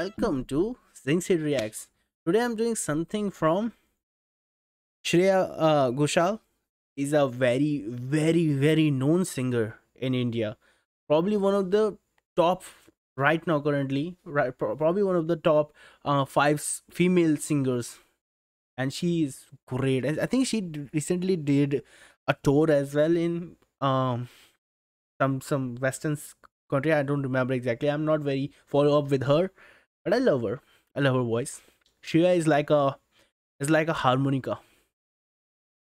welcome to Zingsid Reacts. Today I'm doing something from Shreya uh, Ghoshal. Is a very, very, very known singer in India. Probably one of the top right now currently. Right, probably one of the top uh, five female singers, and she is great. I think she recently did a tour as well in um some some western country. I don't remember exactly. I'm not very follow up with her, but I love her. I love her voice. Shreya is like a is like a harmonica.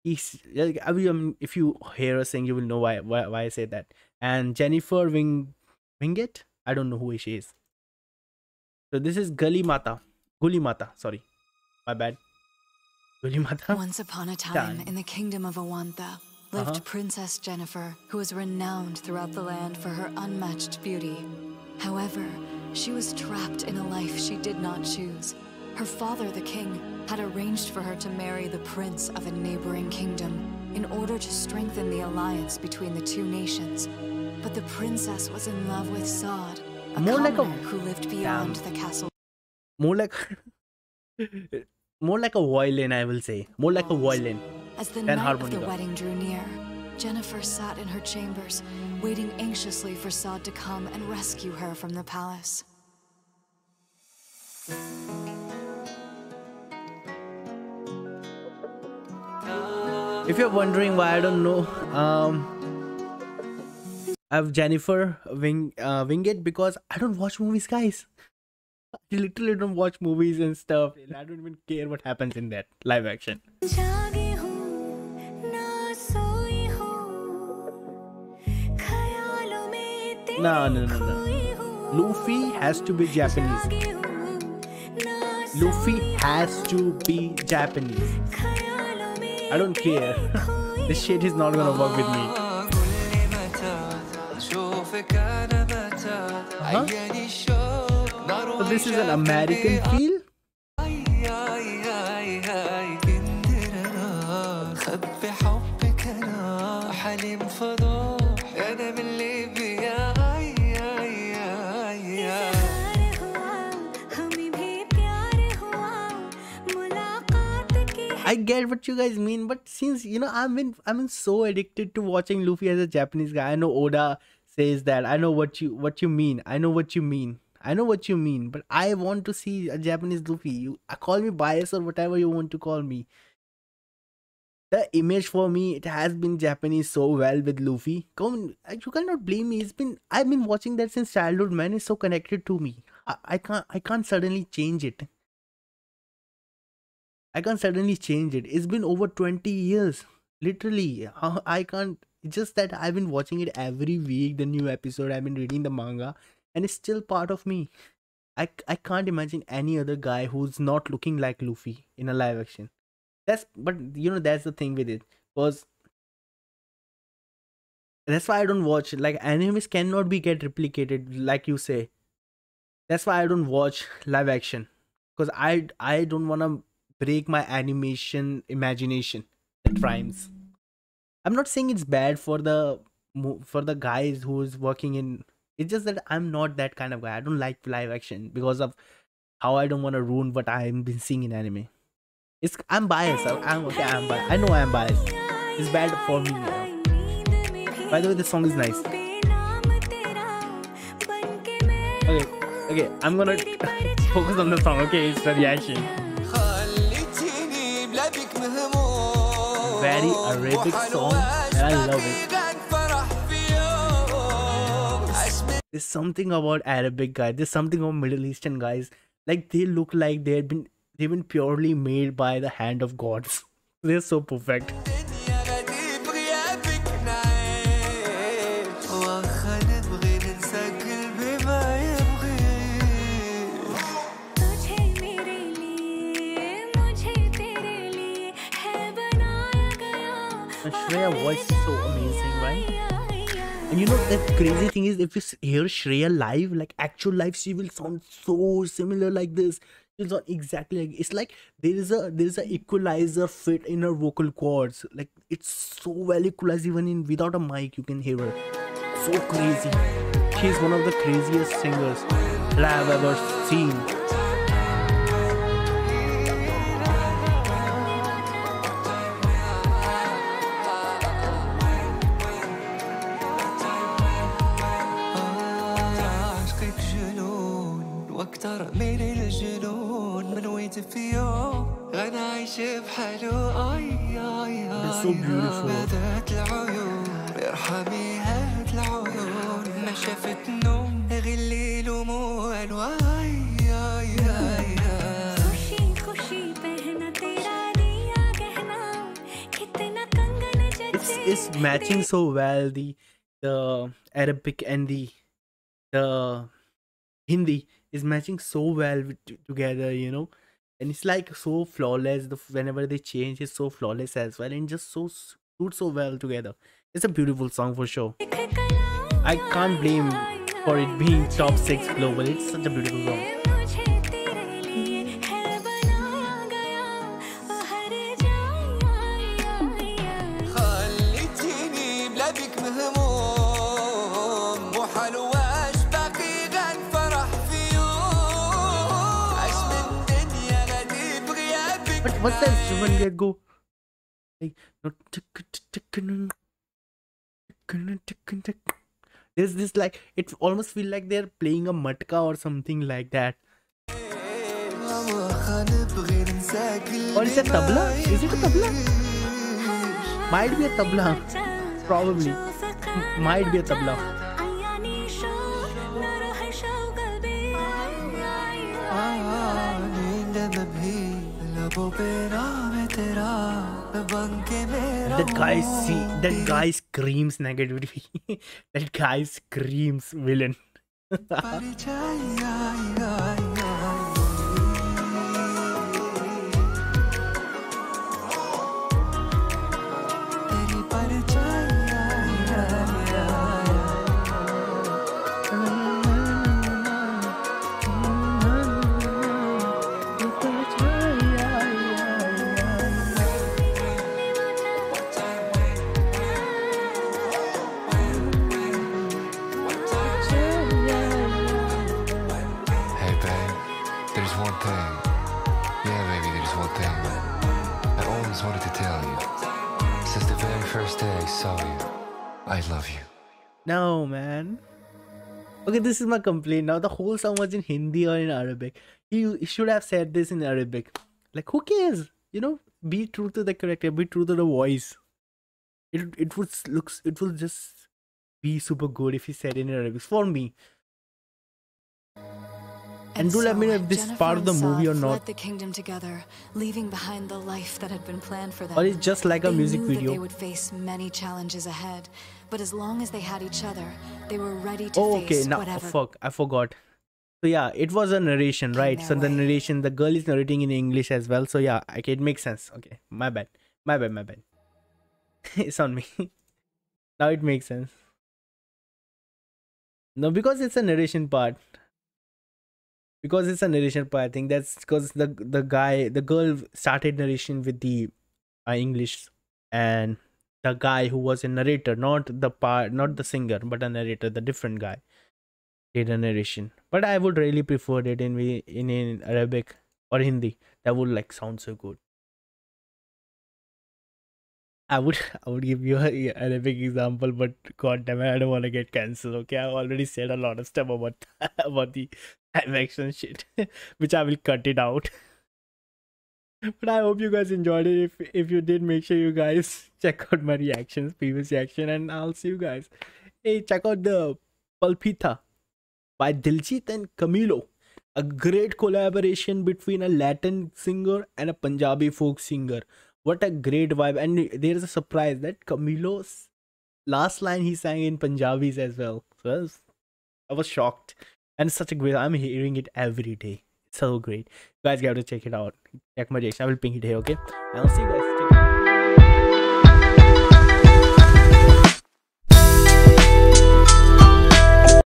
He's like I mean, if you hear her sing, you will know why why, why I say that. And Jennifer Wing Winget, I don't know who she is. So this is Gully Mata, Guli Mata. Sorry, my bad. Guli Mata. Once upon a time, in the kingdom of Awantha, lived uh -huh. Princess Jennifer, who was renowned throughout the land for her unmatched beauty. However, she was trapped in a life she did not choose. Her father, the king, had arranged for her to marry the prince of a neighboring kingdom in order to strengthen the alliance between the two nations. But the princess was in love with Saad, a more like a, who lived beyond damn. the castle. More like more like a violin, I will say. More like a violin. As the night of the wedding drew near, Jennifer sat in her chambers, waiting anxiously for Saad to come and rescue her from the palace. If you're wondering why I don't know, um, I have Jennifer Wing uh, Winget because I don't watch movies, guys. I literally don't watch movies and stuff. I don't even care what happens in that live action. No, no, no, no. Luffy has to be Japanese. Luffy has to be Japanese. I don't care. this shit is not gonna work with me. Huh? So this is an American feel? Get what you guys mean, but since you know I've been I've been so addicted to watching Luffy as a Japanese guy. I know Oda says that. I know what you what you mean. I know what you mean. I know what you mean, but I want to see a Japanese Luffy. You uh, call me bias or whatever you want to call me. The image for me, it has been Japanese so well with Luffy. Come, uh, you cannot blame me. It's been I've been watching that since childhood. Man, it's so connected to me. I, I can't I can't suddenly change it. I can't suddenly change it. It's been over 20 years. Literally. I can't. Just that I've been watching it every week, the new episode. I've been reading the manga, and it's still part of me. I, I can't imagine any other guy who's not looking like Luffy in a live action. That's but you know that's the thing with it because that's why I don't watch like animes cannot be get replicated like you say. That's why I don't watch live action because I I don't wanna break my animation imagination at rhymes i'm not saying it's bad for the for the guys who's working in it's just that i'm not that kind of guy. I don't like live action because of how i don't want to ruin what i've been seeing in anime. It's i'm biased i'm okay i'm biased i know i'm biased. It's bad for me by the way the song is nice. Okay okay i'm gonna focus on the song. Okay it's the reaction very Arabic song and I love it. There's something about Arabic guys, there's something about Middle Eastern guys. Like they look like they've been they've been purely made by the hand of gods. They're so perfect. Shreya voice is so amazing, right? And you know the crazy thing is if you hear Shreya live, like actual live, she will sound so similar like this. It's not exactly like it's like there is a there is a equalizer fit in her vocal cords. Like it's so well equalized even in without a mic you can hear her. so crazy. She's one of the craziest singers that I have ever seen. so beautiful. It's matching so well the the Arabic and the the Hindi is matching so well together, you know. And it's like so flawless. The whenever they change, it's so flawless as well, and just so suits so well together. It's a beautiful song for sure. I can't blame for it being top six global. It's such a beautiful song. What that When that go? Like, there's this like it almost feel like they're playing a matka or something like that. Or is it tabla? Is it a tabla? Might be a tabla. Probably. Might be a tabla. That guy see that guy screams negativity. That guy screams villain thing. I always wanted to tell you. Since the very first day I saw you, I love you. No, man. Okay, this is my complaint. Now the whole song was in Hindi or in Arabic. He should have said this in Arabic. Like, who cares? You know, be true to the character, be true to the voice. It it would looks it will just be super good if he said in Arabic for me. And do let me know if this is part of the movie or not. the kingdom together, leaving behind the life that had been planned for them. Or it's just like a They music video. they would face many challenges ahead, but as long as they had each other, they were ready to Oh, face okay. Now, whatever. Oh, fuck, I forgot. So yeah, it was a narration, right? So the narration, the girl is narrating in English as well. So yeah, okay, it makes sense. Okay, my bad, my bad, my bad. it's on me. now it makes sense. No, because it's a narration part. Because it's a narration part, I think that's because the the guy, the girl started narration with the uh, English, and the guy who was a narrator, not the part, not the singer, but a narrator, the different guy did a narration. But I would really prefer it in in, in Arabic or Hindi. That would like sound so good. I would I would give you a Arabic example, but god damn it, I don't want to get cancelled. Okay, I've already said a lot of stuff about about the action shit, which I will cut it out. But I hope you guys enjoyed it. If if you did, make sure you guys check out my reactions, previous reaction, and I'll see you guys. Hey, check out the Palpita by Diljit and Camilo. A great collaboration between a Latin singer and a Punjabi folk singer. What a great vibe! And there's a surprise that Camilo's last line he sang in Punjabis as well. So I was, I was shocked. And such a great. I'm hearing it every day. So great. You guys got to check it out. Check my reaction. I will ping it here. Okay. And I'll see you guys.